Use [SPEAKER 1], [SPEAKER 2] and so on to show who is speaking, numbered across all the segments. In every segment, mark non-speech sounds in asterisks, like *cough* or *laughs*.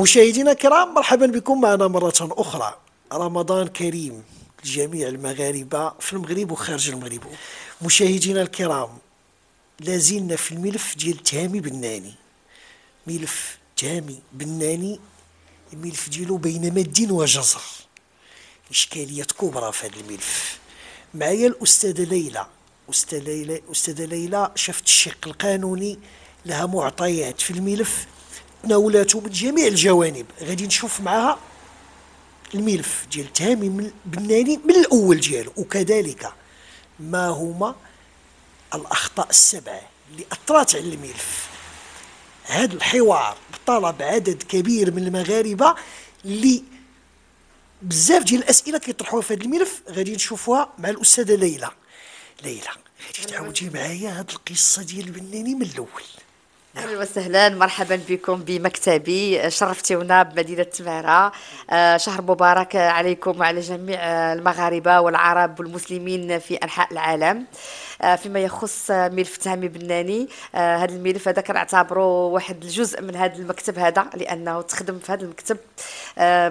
[SPEAKER 1] مشاهدينا الكرام مرحبا بكم معنا مرة أخرى. رمضان كريم لجميع المغاربة في المغرب وخارج المغرب. مشاهدينا الكرام لازلنا في الملف ديال تامي بناني. ملف تامي بناني الملف ديالو بين مد وجزر إشكالية كبرى في هذا الملف. معايا الأستاذة ليلى. أستاذة ليلى أستاذة ليلى شفت الشق القانوني لها معطيات في الملف. تناولته من جميع الجوانب. غادي نشوف معها الملف ديال تامي بناني من الأول ديالو. وكذلك ما هما الأخطاء السبعة اللي أثرت على الملف. هذا الحوار طلب عدد كبير من المغاربة اللي بزاف ديال الأسئلة كيطرحوها في هذا الملف. غادي نشوفوها مع الأستاذة ليلى. ليلى غادي تعاودي معايا هذه القصة ديال البناني من الأول.
[SPEAKER 2] أهلا وسهلا مرحبا بكم بمكتبي شرفتونا بمدينة تماره آه، شهر مبارك عليكم وعلى جميع المغاربة والعرب والمسلمين في أنحاء العالم. آه، فيما يخص ملف تهامي بناني آه، هذا الملف هذا كنعتبره واحد الجزء من هذا المكتب هذا لأنه تخدم في هذا المكتب.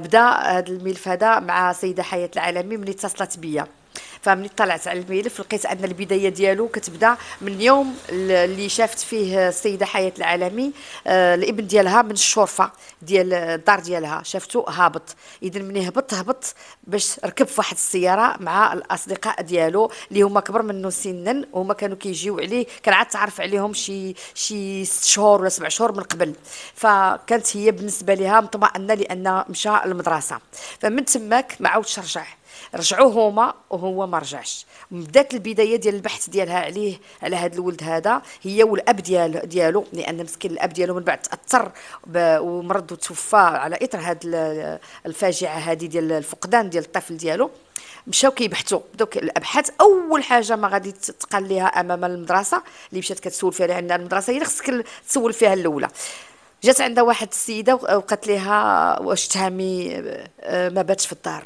[SPEAKER 2] بدا هذا الملف هذا مع سيدة حياة العالمي من اتصلت بيا. فملي طلعت على الملف لقيت أن البداية ديالو كتبدا من اليوم اللي شافت فيه السيدة حياة العالمي آه الابن ديالها من الشرفة ديال الدار ديالها. شافته هابط. اذا ملي هبط هبط باش ركب في واحد السيارة مع الأصدقاء ديالو اللي هما كبر منه سنا وهما كانوا كيجيو عليه كان عاد تعرف عليهم شي شي ست شهور ولا سبع شهور من قبل. فكانت هي بالنسبة لها مطمئنة لأن مشى المدرسة فمن تماك ما عاودش رجع. رجعوا هما وهو ما رجعش. بدات البداية ديال البحث ديالها عليه على هذا الولد هذا. هي والأب ديال ديالو لأن مسكين الأب ديالو من بعد تأثر ومرض وتوفى على اثر هذه الفاجعة هذه ديال الفقدان ديال الطفل ديالو. مشاو كيبحثوا. دوك الابحاث أول حاجة ما غادي تقال لها أمام المدرسة اللي مشات كتسول فيها لأن المدرسة هي خصك تسول فيها الأولى. جات عندها واحد السيدة وقالت لها واش تهامي آه، ما باتش في الدار.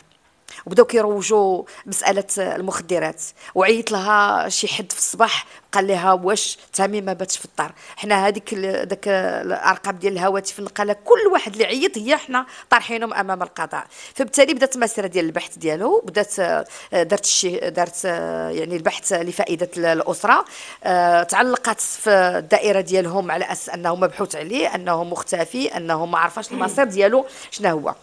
[SPEAKER 2] وبداو كيروجوا مسألة المخدرات. وعيط لها شي حد في الصباح قال لها واش تامي ما باتش في الدار. حنا هذيك داك الأرقام ديال الهواتف النقاله كل واحد اللي عيط هي حنا طارحينهم أمام القضاء. فبالتالي بدات المسيره ديال البحث ديالو بدات درت الشي درت يعني البحث لفائدة الأسرة. تعلقت في الدائرة ديالهم على أساس أنه مبحوث عليه أنه مختفي أنه ما عرفاش المصير ديالو شنو هو.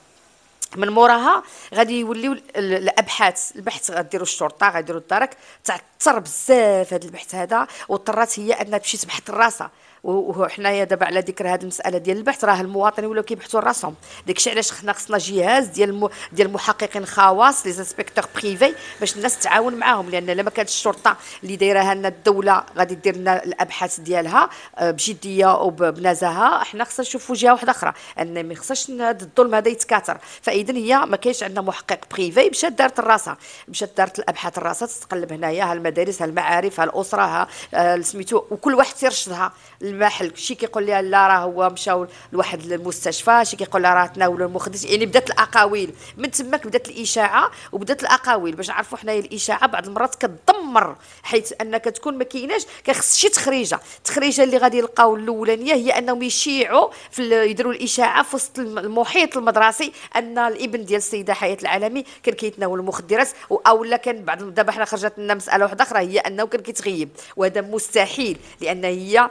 [SPEAKER 2] من موراها. غادي يوليو الأبحاث. البحث غديروا الشرطة غيديروا الدرك تعثر بزاف هذا البحث هذا. واضطرات هي أنها تمشي تبحث راسها وحنايا دابا على ذكر هذه المسألة ديال البحث راه المواطنين ولاو كيبحثوا راسهم. داكشي علاش خصنا خصنا جهاز ديال. ديال المحققين خواص les inspecteurs privés باش الناس تعاون معاهم. لأن لما كانت الشرطه اللي دايرها لنا الدولة غادي دير لنا الأبحاث ديالها آه، بجدية وبنزاهه حنا خصنا نشوفوا جهة واحدة أخرى أن ما خصش هذا الظلم هذا يتكاثر. فاذا هي ما كاينش عندنا محقق privé مشات دارت راسها مشات دارت الأبحاث راسها تتقلب هنايا ها المدارس ها المعارف ها الأسرة ها آه، سميتو وكل واحد تيرشدها المحل. شي كيقول لها لا راه هو مشاو لواحد المستشفى شي كيقول لها راه تناولوا المخدر يعني بدات الأقاويل. من تماك بدات الإشاعة وبدات الأقاويل باش نعرفوا حنايا الإشاعة بعض المرات كتدمر حيث أنك تكون ما كايناش كيخص شي تخريجة. التخريجه اللي غادي يلقاو الأولانية هي أنهم يشيعوا في يديروا الإشاعة في وسط المحيط المدرسي أن الإبن ديال السيدة حياة العالمي كان كيتناول المخدرات أو لا كان بعد دابا حنا خرجت لنا مسألة واحدة أخرى هي أنه كان كيتغيب. وهذا مستحيل لأن هي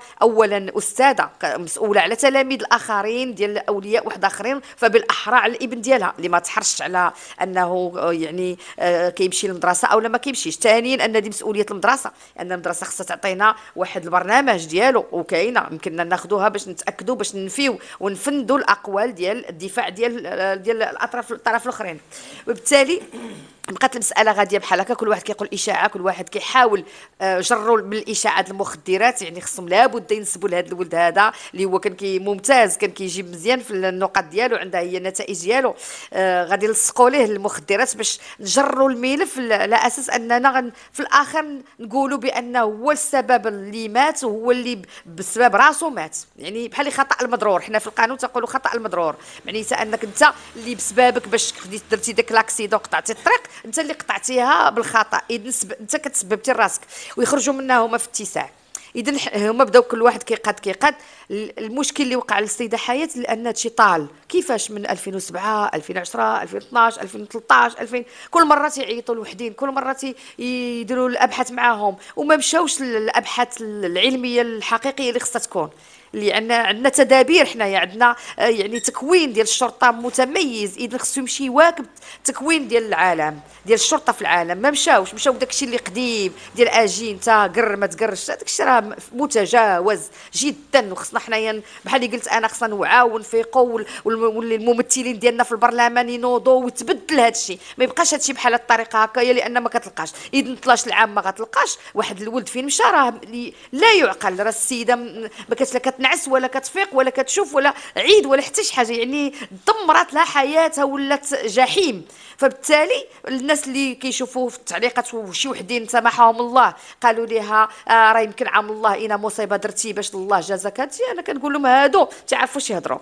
[SPEAKER 2] اولا أستاذة مسؤولة على تلاميذ الآخرين ديال الاولياء واحد آخرين فبالأحرى على الإبن ديالها اللي ما تحرشش على أنه يعني آه، كيمشي للمدرسة أو لا ما كيمشيش. ثانيا أن هذه مسؤولية المدرسة أن المدرسة خصها تعطينا واحد البرنامج ديالو وكاينة يمكننا ناخذوها باش نتأكدوا باش ننفيو ونفندوا الأقوال ديال الدفاع ديال ديال الأطراف الطرف الأخرين. وبالتالي بقات المسألة غادية بحال هكا كل واحد كيقول إشاعة كل واحد كيحاول آه، جروا من الاشاعات المخدرات يعني خصهم لابد ينسبوا لهذا الولد هذا اللي هو كان كي ممتاز كان كيجيب مزيان في النقاط ديالو عندها هي النتائج ديالو. آه غادي يلصقوا ليه المخدرات باش نجروا الملف على أساس أننا في الآخر نقولوا بانه هو السبب اللي مات وهو اللي بسبب راسه مات. يعني بحال خطأ المضرور. حنا في القانون تقولوا خطأ المضرور. معناتها أنك أنت اللي بسببك باش درتي داك لاكسيدون قطعتي الطريق أنت اللي قطعتيها بالخطأ. اذا أنت كتسببتي راسك. ويخرجوا منها هما في اتساع. اذا هما بداو كل واحد كيقاد كيقاد. المشكل اللي وقع للسيدة حياة لأن هادشي طال. كيفاش من 2007 2010 2012 2013 2000 كل مرة تيعيطوا الوحدين كل مرة يديروا الأبحاث معاهم. وما مشاوش للابحاث العلمية الحقيقية اللي خصها تكون. اللي عندنا عندنا تدابير حنايا عندنا آه، يعني تكوين ديال الشرطة متميز. إذا خصو يمشي يواكب التكوين ديال العالم ديال الشرطة في العالم ما مشاوش مشاو داكشي اللي قديم ديال أجي انت قر ما تقرش داكشي راه متجاوز جدا. وخصنا حنايا بحال اللي قلت أنا خصنا نوعاو ونفيقوا والممثلين ديالنا في البرلمان ينوضوا وتبدل هذا الشيء ما يبقاش هذا الشيء بحال الطريقة هكايا لأن ما كتلقاش. إذا 12 العام ما غتلقاش واحد الولد فين مشى راه لا يعقل. راه السيدة ما كتنعس ولا كتفيق ولا كتشوف ولا عيد ولا حتى شي حاجة يعني دمرت لها حياتها ولات جحيم. فبالتالي الناس اللي كيشوفوا في التعليقات وشي وحدين سامحهم الله قالوا لها آه راه يمكن عام الله أنا مصيبة درتي باش الله جازاك. هادشي أنا كنقول لهم هادو تعرفوش يهضروا.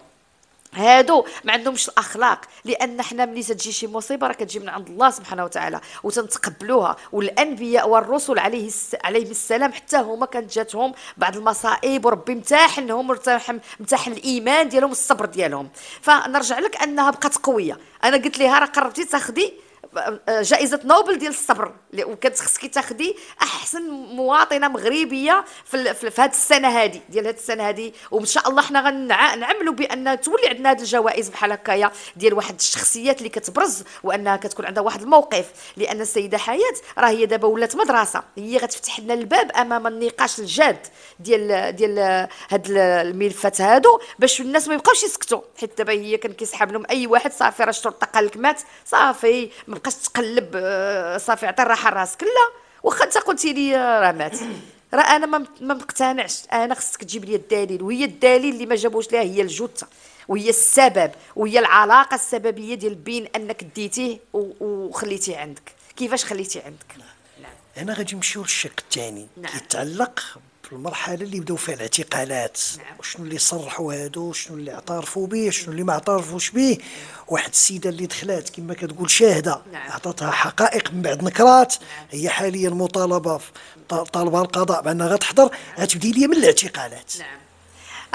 [SPEAKER 2] هادو ما عندهمش الأخلاق لأن حنا ملي تجي شي مصيبة راه كتجي من عند الله سبحانه وتعالى وتنتقبلوها. والأنبياء والرسل عليه الس... عليهم السلام حتى هما كانت جاتهم بعض المصائب وربي امتحنهم امتحن الإيمان ديالهم الصبر ديالهم. فنرجع لك أنها بقات قوية. أنا قلت لها راه قربتي تاخدي جائزة نوبل ديال الصبر. وكانت خصك تاخدي أحسن مواطنة مغربية في في هذه السنة هذه ديال هذه السنة هذه وإن شاء الله حنا غنعملوا بأن تولي عندنا هذه الجوائز بحال هكايا ديال واحد الشخصيات اللي كتبرز وأنها كتكون عندها واحد الموقف. لأن السيدة حياة راه هي دابا ولات مدرسة. هي غتفتح لنا الباب أمام النقاش الجاد ديال ديال هاد الملفات هادو باش الناس ما يبقاوش يسكتوا. حيت دابا هي كان كيسحب لهم أي واحد صافي راه الشرطه قال لك مات صافي ما بقاش تقلب آه، صافي عطي الراحة لراسك. لا واخا انت قلتي لي راه مات. راه أنا ما مقتنعش. أنا خصك تجيب لي الدليل وهي الدليل اللي ما جابوش لها هي الجثة وهي السبب وهي العلاقة السببية ديال بين انك ديتيه وخليتيه عندك. كيفاش خليتيه عندك؟
[SPEAKER 1] نعم. هنا غادي نمشيو للشق الثاني نعم. كيتعلق في المرحلة اللي بداو فيها الاعتقالات. نعم. وشنو اللي صرحوا هادو؟ شنو اللي اعترفوا به؟ شنو اللي ما اعترفوش به؟ واحد السيدة اللي دخلات كما كتقول شاهدة. نعم. عطاتها حقائق من بعد نكرات. نعم. هي حاليا مطالبة طالبة القضاء بأنها غتحضر. غتبدي لي من الاعتقالات. نعم.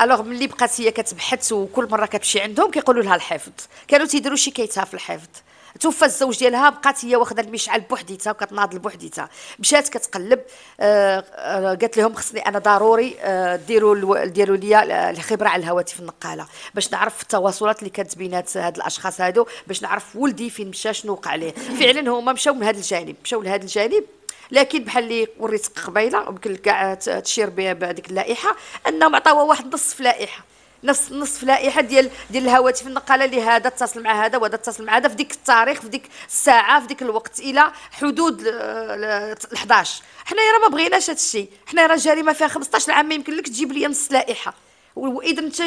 [SPEAKER 2] ألوغ ملي بقات هي كتبحث وكل مرة كتمشي عندهم كيقولوا لها الحفظ. كانوا تيديروا شي كيتها في الحفظ. توفى الزوج ديالها بقات هي واخدة المشعل بوحديتها وكتناضل بوحديتها. مشات كتقلب آه, آه، قالت لهم خصني أنا ضروري آه ديروا ديروا لي الخبرة على الهواتف النقالة. باش نعرف التواصلات اللي كانت بينات هاد الأشخاص هادو باش نعرف ولدي فين مشى شنو وقع عليه. فعلا هما مشاو من هذا الجانب مشاو لهذا الجانب. لكن بحال اللي وريتك قبيلة يمكن كاع تشير بهذيك اللائحة أنهم عطاوها واحد نصف لائحة. نفس نصف لائحة ديال ديال الهواتف. النقاله اللي هذا اتصل مع هذا وهذا اتصل مع هذا. في ديك التاريخ في ديك الساعة في ديك الوقت إلى حدود ال 11 حنايا راه ما بغيناش هذا الشيء حنا راه جريمة فيها 15 عام ما يمكن لك تجيب لي نص لائحة. وإذا أنت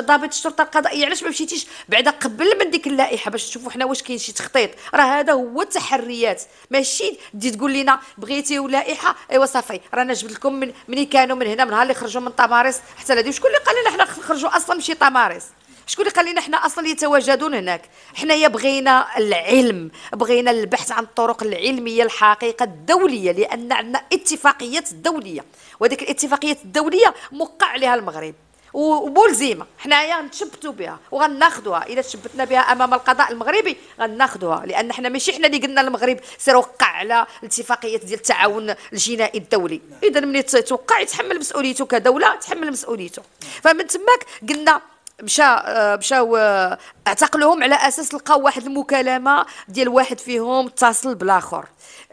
[SPEAKER 2] ضابط الشرطة القضائية علاش ما مشيتيش بعدا قبل من ديك اللائحة باش تشوفوا حنا واش كاين شي تخطيط؟ راه هذا هو التحريات. ماشي تجي تقول لنا بغيتيو لائحة؟ أيوا صافي رانا جبت لكم من ملي كانوا من هنا من نهار اللي خرجوا من طمارس حتى لهادي شكون اللي قال لنا حنا خرجوا أصلا ماشي طمارس شكون اللي قال لنا حنا أصلا يتواجدون هناك؟ حنايا بغينا العلم بغينا البحث عن الطرق العلمية الحقيقة الدولية لأن عندنا اتفاقيات دولية. وهذيك الاتفاقيات الدولية موقع عليها المغرب. وملزمه حنايا نتشبتوا بها وغناخذوها اذا تشبتنا بها أمام القضاء المغربي غناخذوها لأن حنا ماشي حنا اللي قلنا للمغرب سير وقع على الاتفاقيات ديال التعاون الجنائي الدولي. اذا ملي توقع يتحمل مسؤوليته كدولة تحمل مسؤوليته. فمن تماك قلنا مشى آه، مشاو آه، اعتقلوهم على أساس لقاو واحد المكالمة ديال واحد فيهم اتصل بالآخر.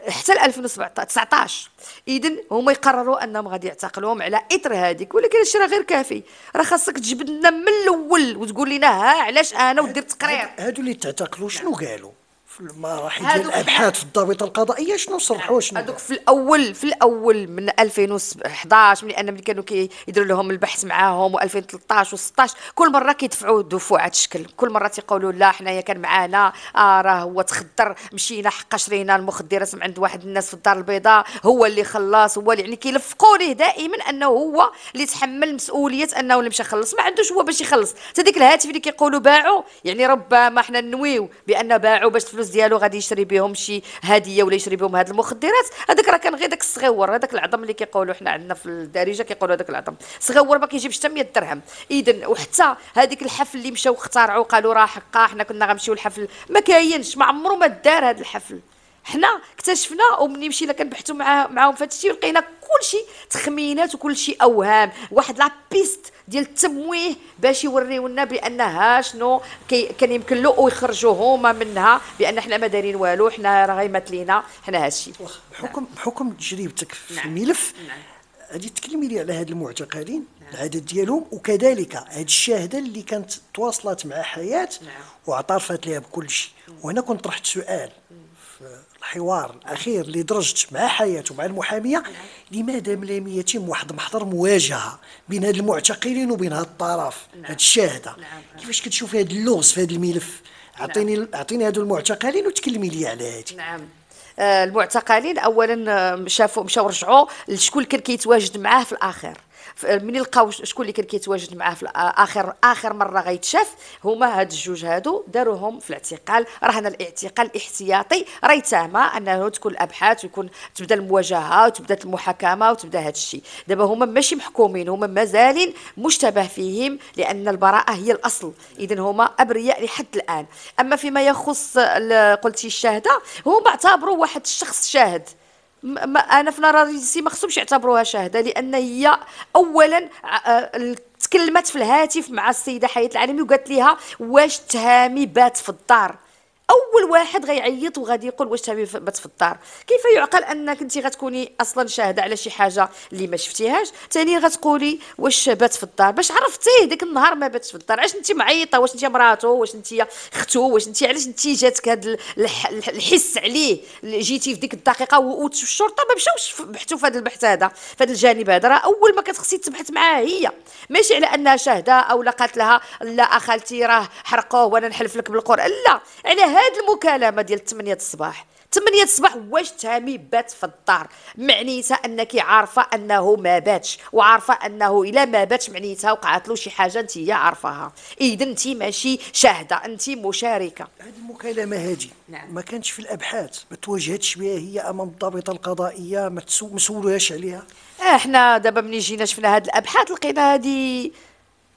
[SPEAKER 2] حتى ل 2019 اذا هما يقرروا أنهم غادي يعتقلوهم على اثر هذيك ولكن هادشي راه غير كافي. راه خاصك تجبد لنا من الأول وتقول لنا ها علاش أنا ودير تقرير؟
[SPEAKER 1] هادو اللي تعتقلوا شنو قالوا؟ في المراحل ديال الابحاث في الضابطه القضائية شنو صرحوا شنو
[SPEAKER 2] هذوك في الأول في الأول من 2011 من ان ملي كانوا كيديروا لهم البحث معاهم و2013 و16 كل مرة كيدفعوا دفعات الشكل. كل مرة تيقولوا لا حنايا كان معانا آه راه هو تخدر مشينا حق شرينا المخدرات من عند واحد الناس في الدار البيضاء هو اللي خلص هو اللي يعني كيلفقوا ليه دائما أنه هو اللي تحمل مسؤولية أنه اللي مشى خلص. ما عندوش هو باش يخلص. تديك الهاتف اللي كيقولوا باعوا يعني ربما حنا نويو بأن باعوا باش الفلوس ديالو غادي يشري بهم شي هدية ولا يشري بهم هاد المخدرات. هذاك راه كان غير داك الصغيور هذاك العظم اللي كيقولوا حنا عندنا في الدارجة كيقولوا هذاك العظم. صغيور ما كيجيبش حتى 100 درهم. اذا وحتى هذيك الحفل اللي مشاو اخترعوا قالوا راه حقا حنا كنا غنمشيو الحفل ما كاينش ما عمرو ما دار هذا الحفل. حنا اكتشفنا ومني مشينا كنبحثوا مع معاهم في هذا الشيء لقينا كل شيء تخمينات وكل شيء أوهام واحد la piste ديال التمويه باش يوريو لنا بأنها شنو كان يمكن له ويخرجوا هما منها بأن حنا ما دايرين والو حنا راه غيمات لينا حنا هذا الشيء
[SPEAKER 1] بحكم بحكم تجربتك في نعم. الملف نعم. غادي تكلمي لي على هاد المعتقلين نعم. العدد ديالهم وكذلك هاد الشاهدة اللي كانت تواصلت مع حياة نعم. واعترفت لها بكل شيء وهنا كنت طرحت سؤال الحوار الأخير اللي درجت مع حياه ومع المحامية لماذا لم يتم واحد محضر مواجهة بين هاد المعتقلين وبين هاد الطرف نعم. هاد الشاهدة نعم. كيفاش كتشوفي هاد اللغز في هاد الملف أعطيني. أعطيني هادو المعتقلين وتكلمي لي على هادي
[SPEAKER 2] نعم آه المعتقلين اولا آه، شافوا مشاو رجعوا لشكون كان كيتواجد معاه في الآخر من لقاو شكون اللي كان كيتواجد معاه في اخر آخر مرة غيتشاف؟ هما هاد الجوج هادو داروهم في الاعتقال. رهن الاعتقال الاحتياطي. ريتامه أنه تكون الابحاث ويكون تبدأ المواجهة وتبدأ المحاكمة وتبدأ هاد الشيء. دابا هما ماشي محكومين هما مازالين مشتبه فيهم لأن البراءة هي الأصل. اذا هما أبرياء لحد الآن. أما فيما يخص قلتي الشهادة هما اعتبروا واحد الشخص شاهد. ما أنا في نظري ما خصهمش يعتبروها شهادة لأن هي اولا تكلمت في الهاتف مع السيدة حياة العالمي وقالت لها واش تهامي بات في الدار. أول واحد غيعيط وغادي يقول واش تهامي بات في الدار. كيف يعقل أنك انت غتكوني أصلا شاهدة على شي حاجة اللي ما شفتيهاش؟ ثانيا غتقولي واش بات في الدار. باش عرفتيه ديك النهار ما باتش في الدار. علاش انت معيطة؟ واش انت مراتو؟ واش انت أختو؟ واش انت علاش انت جاتك هذا الحس عليه؟ جيتي في ديك الدقيقة والشرطه ما مشاوش بحثوا في هذا البحث هذا في هذا الجانب هذا. راه أول ما كتخصي تبحث معاه هي. ماشي على أنها شاهدة أو لا قالت لها لا أخالتي راه حرقوه وأنا نحلف لك بالقرآن. لا على هاد المكالمة ديال 8 الصباح. 8 الصباح واش تامي بات في الدار؟ معنيتها أنك عارفة أنه ما باتش وعارفة أنه إلا ما باتش معنيتها وقعت له شي حاجة أنت عارفاها. إذا أنت ماشي شاهدة أنت مشاركة.
[SPEAKER 1] هذه المكالمة هذه نعم. ما كانتش في الأبحاث ما تواجهتش بها هي أمام الضابطه القضائية ما مسولوهاش عليها.
[SPEAKER 2] آه إحنا دابا ملي جينا شفنا هذه الأبحاث لقينا هذه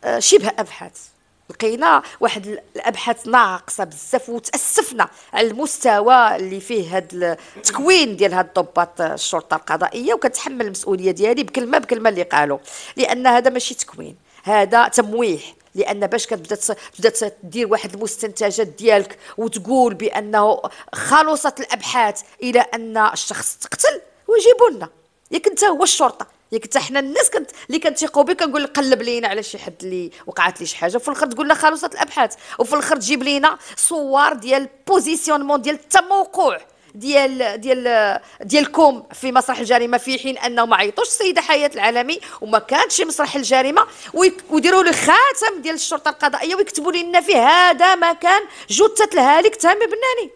[SPEAKER 2] آه، شبه أبحاث. لقينا واحد الأبحاث ناقصة بزاف وتأسفنا على المستوى اللي فيه هذا التكوين ديال هاد ضباط الشرطة القضائية وكتحمل المسؤولية ديالي بكلمة بكلمة اللي قالوا لأن هذا ماشي تكوين هذا تمويه لأن باش كتبدا تبدا تدير واحد المستنتجات ديالك وتقول بأنه خلصت الأبحاث إلى أن الشخص تقتل ويجيبوا لنا ياك انت هو الشرطة. ياك حتى حنا الناس كنت اللي كنتيقوا بك كنقول لك قلب لينا على شي حد اللي وقعت لي شي حاجة. وفي الآخر تقول لنا خلصت الأبحاث. وفي الآخر تجيب لينا صور ديال positionnement ديال التموقع ديال ديال ديالكم في مسرح الجريمة في حين أنه ما عيطوش السيدة حياة العالمي وما كانتش مسرح الجريمة ويديروا له خاتم ديال الشرطة القضائية ويكتبوا لنا فيه هذا مكان جثة الهالك تامي بناني.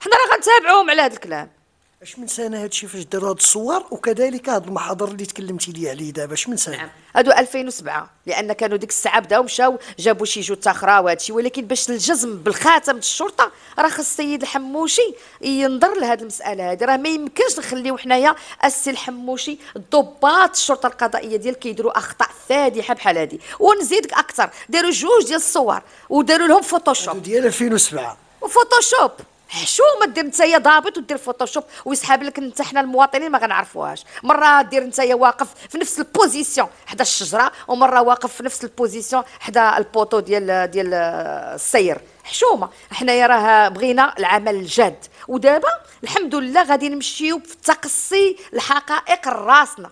[SPEAKER 2] حنا راه غنتابعوهم على هذا الكلام.
[SPEAKER 1] اش من سنة هادشي فاش داروا هاد الصور وكذلك هاد المحاضر اللي تكلمتي لي عليه دابا اش من سنة؟ نعم.
[SPEAKER 2] هادو 2007 لأن كانوا ديك الساعة بداو مشاو جابوا شي جوج أخرى وهادشي ولكن باش الجزم بالخاتم الشرطة راه خص السيد الحموشي ينظر لهاد المسألة هادي. راه ما يمكنش نخليو حنايا السي الحموشي ضباط الشرطة القضائية ديال كيديروا أخطاء فادحة بحال هادي. ونزيدك أكثر داروا جوج ديال الصور وداروا لهم Photoshop
[SPEAKER 1] ديال 2007
[SPEAKER 2] و Photoshop حشومه دير نتايا ضابط ودير Photoshop ويسحب لك انت حنا المواطنين ما غنعرفوهاش. مرة دير نتايا واقف في نفس ال position. حدا الشجرة ومرة واقف في نفس ال position. حدا ال poteau ديال ديال السير. حشومة. حنايا راه بغينا العمل الجاد. ودابا الحمد لله غادي نمشيو في تقصي الحقائق راسنا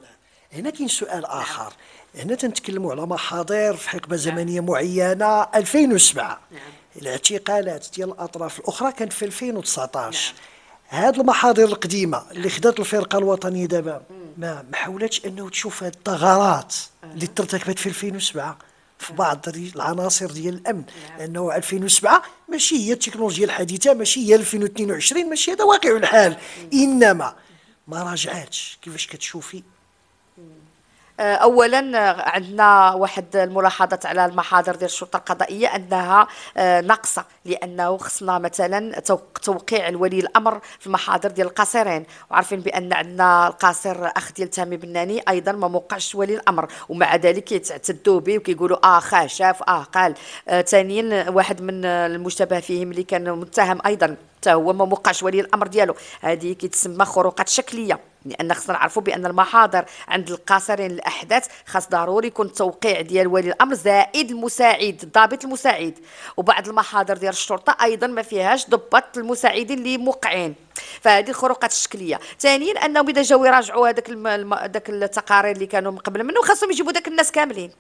[SPEAKER 1] هنا كاين سؤال آخر. هنا تنتكلموا على محاضر في حقبة زمنية معينة 2007 نعم. الاعتقالات ديال الأطراف الأخرى كانت في 2019 نعم. هاد المحاضر القديمة اللي خدات الفرقة الوطنية دابا ما ما حاولتش أنه تشوف هاد الثغرات اللي ترتكبت في 2007 في بعض العناصر ديال الأمن. نعم. لأنه 2007 ماشي هي التكنولوجيا الحديثة ماشي هي 2022 ماشي هذا واقع الحال. إنما ما راجعاتش كيفاش كتشوفي.
[SPEAKER 2] آه، اولا آه، عندنا واحد الملاحظات على المحاضر ديال الشرطة القضائية أنها آه، ناقصة لأنه خصنا مثلا توقيع الولي الأمر في المحاضر ديال القاصرين. وعارفين بأن عندنا القاصر أخ ديال تامي بناني أيضا ما موقعش ولي الأمر. ومع ذلك كيتعتدوا به وكيقولوا آه خا شاف آه قال. ثانيا واحد من المشتبه فيهم اللي كان متهم أيضا. حتى هو ما موقعش ولي الأمر ديالو. هذه كتسمى خروقات شكلية لأن خصنا نعرفوا بأن المحاضر عند القاصرين الأحداث خاص ضروري يكون التوقيع ديال ولي الأمر زائد المساعد الضابط المساعد. وبعض المحاضر ديال الشرطة أيضا ما فيهاش ضباط المساعدين اللي موقعين. فهذه الخروقات الشكليه ثانيا أنهم إذا جاوا يراجعوا هذاك هذاك التقارير اللي كانوا من قبل منه خاصهم يجيبوا داك الناس كاملين.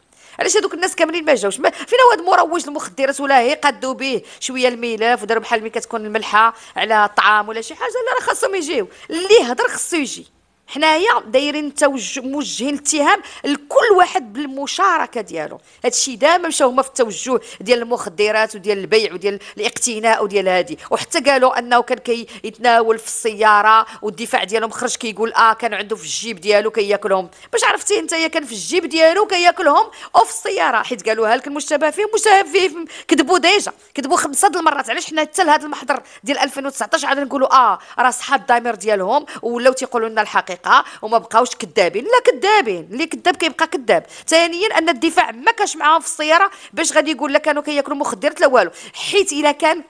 [SPEAKER 2] علاش هذوك الناس كاملين ما جاوش؟ فين هو هذا مروج المخدرات ولا هي؟ قادوا به شوية الملف وداروا بحال ملي كتكون الملحة على الطعام ولا شي حاجة لا راه خاصهم يجيو. اللي يهضر خصو يجي. حنايا دايرين موجهين الاتهام لكل واحد بالمشاركة ديالو. هادشي دائما مشاو هما في التوجه ديال المخدرات وديال البيع وديال الاقتناء وديال هادي. وحتى قالوا أنه كان كيتناول في السيارة والدفاع ديالهم خرج كيقول آه كان عنده في الجيب ديالو كياكلهم. باش عرفتي أنت كان في الجيب ديالو كياكلهم أو في السيارة. حيت قالوها لك المشتبه فيه مشتبه فيه كذبوا déjà. كذبوا خمسة د المرات. علاش حنا حتى لهذا المحضر ديال 2019 عاد نقولوا آه راه صحاب الضمير ديالهم. ولاو تيقولوا لنا الحقيقة. الحقيقة وما بقاوش كذابين لا كذابين اللي كذاب كيبقى كذاب ثانيا أن الدفاع ما كانش معاهم في السيارة باش غادي يقول لك كانوا كياكلوا مخدرات لا والو. حيت إلا كان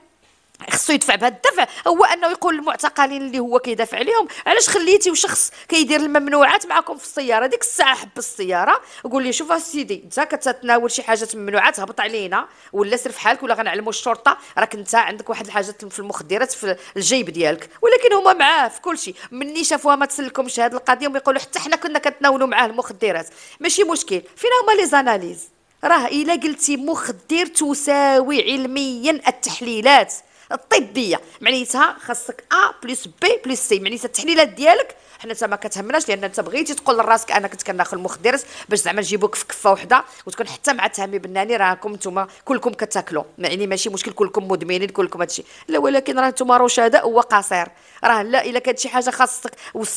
[SPEAKER 2] خصو يدفع بهذا الدفع. هو أنه يقول للمعتقلين اللي هو كيدافع عليهم علاش خليتي وشخص كيدير الممنوعات معكم في السيارة؟ ديك الساعة حبس السيارة وقول لي شوف سيدي أنت كتتناول شي حاجة ممنوعات هبط علينا ولا سير في حالك ولا غنعلموا الشرطة راك أنت عندك واحد الحاجات في المخدرات في الجيب ديالك. ولكن هما معاه في كل شيء. مني شافوها ما تسلكمش هذه القضية ويقولوا حتى حنا كنا كنتناولوا معاه المخدرات ماشي مشكل. فين هما les analyses. راه إلا قلتي مخدر تساوي علميا التحليلات. الطبية. معنيتها خاصك A plus B plus C معنيتها التحليلات ديالك حنا ما كتهمناش لأن أنت بغيتي تقول لراسك أنا كنت كناخذ المخدرات باش زعما نجيبوك في كفه وحدة وتكون حتى مع تهمي بناني راكم نتوما كلكم كتاكلوا. يعني ماشي مشكل كلكم مدمنين كلكم هادشي. لا ولكن راه نتوما رشداء وقاصر راه لا إلا كانت شي حاجة خاصك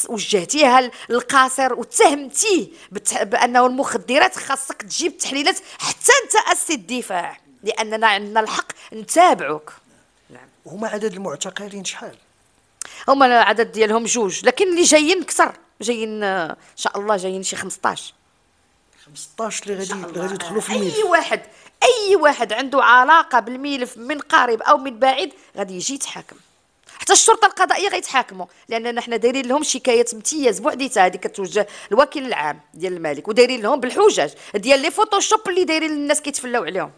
[SPEAKER 2] وجهتيها للقاصر وتهمتيه بأنه المخدرات خاصك تجيب تحليلات حتى أنت الدفاع لأننا عندنا الحق نتابعوك.
[SPEAKER 1] هما عدد المعتقلين شحال؟
[SPEAKER 2] هما العدد ديالهم جوج لكن اللي جايين كثر. جايين إن شاء الله جايين شي 15
[SPEAKER 1] 15 اللي غادي اللي غادي يدخلوا في الملف
[SPEAKER 2] أي واحد أي واحد عنده علاقة بالملف من قريب أو من بعيد غادي يجي يتحاكم. حتى الشرطة القضائية غيتحاكموا لأننا حنا دايرين لهم شكايات امتياز بوحديتها. هذه كتوجه الوكيل العام ديال الملك ودايرين لهم بالحجج. ديال les Photoshop اللي دايرين الناس كيتفلاو عليهم.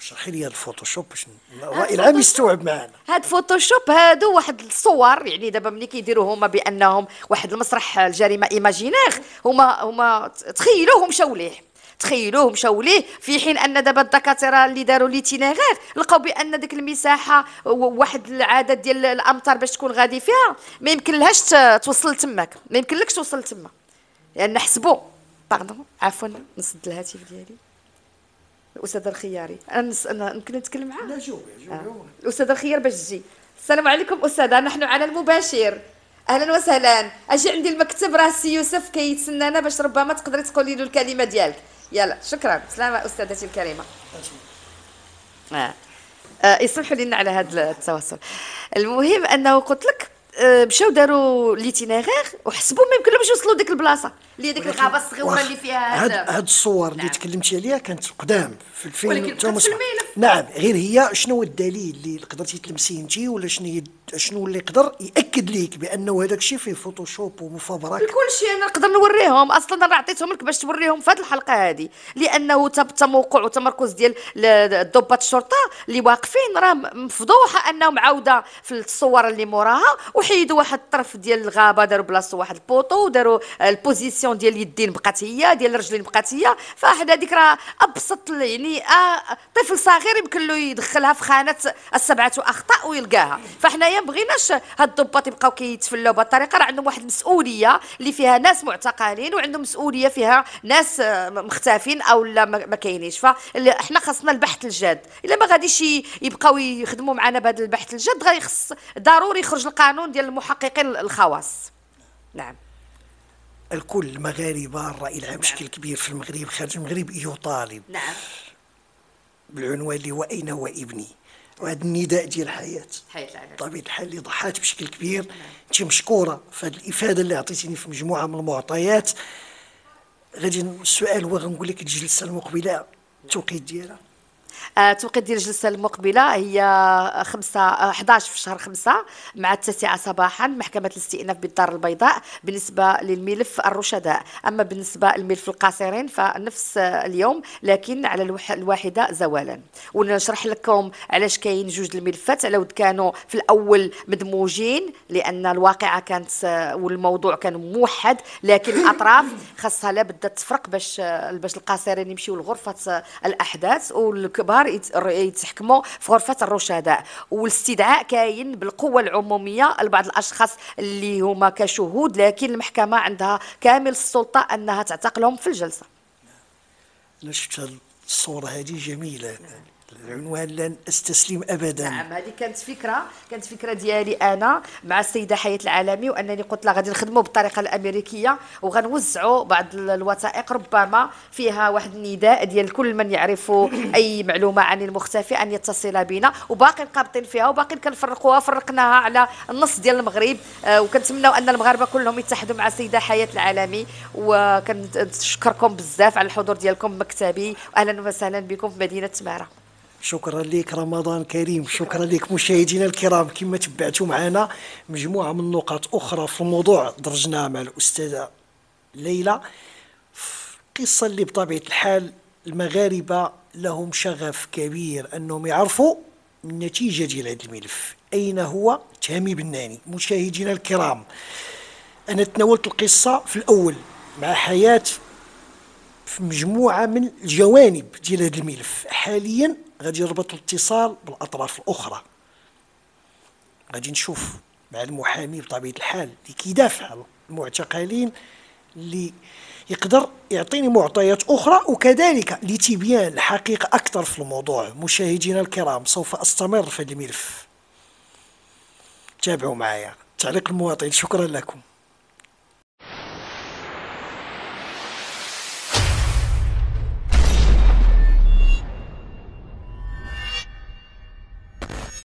[SPEAKER 1] شرحي لي ال Photoshop باش العام يستوعب معنا.
[SPEAKER 2] هاد Photoshop هادو واحد الصور يعني دابا ملي كيديروا هما بأنهم واحد المسرح الجريمة imaginaire هما هما تخيلوه مشاو ليه. تخيلوه مشاو ليه في حين أن دابا الدكاترة اللي داروا l'itinéraire لقاو بأن ديك المساحة واحد العدد ديال الامتار باش تكون غادي فيها ما يمكن لهاش توصل تماك. ما يمكن لكش توصل تما. لأن حسبوا باردون عفوا نسد الهاتف ديالي. الاستاذ الخياري. أنا نس... أنا يمكن نتكلم معاه
[SPEAKER 1] لا جاوبي جوبي
[SPEAKER 2] آه. الاستاذ الخيار باش تجي. السلام عليكم أستاذة نحن على المباشر. أهلا وسهلا. أجي عندي المكتب راه السي يوسف كيتسنانا باش ربما تقدري تقولي له الكلمة ديالك. يلا شكرا. سلامة أستاذتي الكريمة. آه. آه يسمحوا لنا على هذا التواصل. المهم أنه قلت لك آه، مشاو داروا ليتينيغير وحسبوا ما يمكن لهمش يوصلوا ديك البلاصة. اللي هذيك الغابة الصغيرة اللي فيها
[SPEAKER 1] هاد هاد الصور اللي نعم. تكلمتي عليها كانت قدام في الفيلم. نعم غير هي شنو هو الدليل اللي قدرتي تلمسيه انت ولا شنو شنو اللي يقدر يأكد ليك بأنه هذاك الشيء فيه فوتوشوب ومفابرك؟
[SPEAKER 2] كل شيء أنا نقدر نوريهم. أصلا أنا عطيتهم لك باش توريهم في هذه الحلقة هذه. لأنه تموقع وتمركز ديال ضباط الشرطة اللي واقفين. راه مفضوحة انهم عاوده في الصور اللي موراها. وحيدوا واحد الطرف ديال الغابة داروا بلاصة واحد poteau وداروا ال position ديال اليدين بقات هي ديال الرجلين بقات هي. فواحد هذيك راه أبسط يعني طفل صغير يمكن له يدخلها في خانة السبعة أخطاء ويلقاها. فحنايا ما بغيناش هاد الضباط يبقاو كيتفلاو بهذه الطريقة راه عندهم واحد المسؤولية اللي فيها ناس معتقلين وعندهم مسؤولية فيها ناس مختفين أو لا ما كاينينش. فاحنا خاصنا البحث الجاد. إلا ما غاديش يبقاو يخدموا معنا بهذا البحث الجاد غادي خص ضروري يخرج القانون ديال المحققين الخواص. نعم.
[SPEAKER 1] الكل المغاربة الرأي العام
[SPEAKER 2] نعم.
[SPEAKER 1] بشكل كبير في المغرب خارج المغرب يطالب.
[SPEAKER 2] نعم.
[SPEAKER 1] بالعنوان اللي هو أين هو ابني؟ وهذا النداء ديال الحياة. بطبيعة الحال اللي ضحات بشكل كبير. انت مشكورة في هذه الإفادة اللي عطيتيني في مجموعة من المعطيات. غادي السؤال هو غنقول لك الجلسة المقبلة التوقيت ديالها.
[SPEAKER 2] توقيت ديال الجلسة المقبلة هي خمسة آه، 11 في شهر خمسة مع التاسعة صباحا محكمة الاستئناف بالدار البيضاء بالنسبة للملف الرشداء. أما بالنسبة للملف القاصرين فنفس آه، اليوم لكن على الوح- الواحدة زوالا. ونشرح لكم علاش كاين جوج الملفات على ود كانوا في الأول مدموجين لأن الواقعة كانت آه، والموضوع كان موحد لكن *laughs* الأطراف خاصها لابد تفرق باش آه، باش القاصرين يمشيو لغرفة آه، الأحداث والكبار يت- يتحكموا في غرفة الرشداء. والاستدعاء كاين بالقوة العمومية لبعض الأشخاص اللي هما كشهود لكن المحكمة عندها كامل السلطة أنها تعتقلهم في الجلسة.
[SPEAKER 1] أنا شفت هاد الصورة هذه جميلة. العنوان لن أستسلم أبدا.
[SPEAKER 2] نعم هذه كانت فكرة كانت فكرة ديالي أنا مع السيدة حياة العالمي وأنني قلت لها غادي نخدموا بالطريقة الأمريكية وغنوزعوا بعض ال- الوثائق. ربما فيها واحد النداء ديال كل من يعرف *laughs* أي معلومة عن المختفي أن يتصل بنا. وباقي قابطين فيها وباقي كنفرقوها فرقناها على النص ديال المغرب. آه، وكنتمناو أن المغاربة كلهم يتحدوا مع السيدة حياة العالمي. وكنشكركم بزاف على الحضور ديالكم مكتبي. واهلا وسهلا بكم في مدينة تماره
[SPEAKER 1] شكرا لك رمضان كريم. شكرا لك مشاهدينا الكرام. كما تبعتوا معنا مجموعة من النقاط أخرى في الموضوع. درجناها مع الأستاذة ليلى قصة اللي بطبيعة الحال المغاربة لهم شغف كبير أنهم يعرفوا النتيجة ديال هذا الملف. أين هو؟ تهامي بناني. مشاهدينا الكرام أنا تناولت القصة في الأول مع حياة في مجموعة من الجوانب ديال هذا الملف. حاليا غادي نربط الاتصال بالأطراف الأخرى. غادي نشوف مع المحامي بطبيعة الحال اللي كيدافع على المعتقلين اللي يقدر يعطيني معطيات أخرى وكذلك لتبيان الحقيقة أكثر في الموضوع. مشاهدينا الكرام سوف أستمر في الملف. تابعوا معايا. تعليق المواطن. شكرا لكم.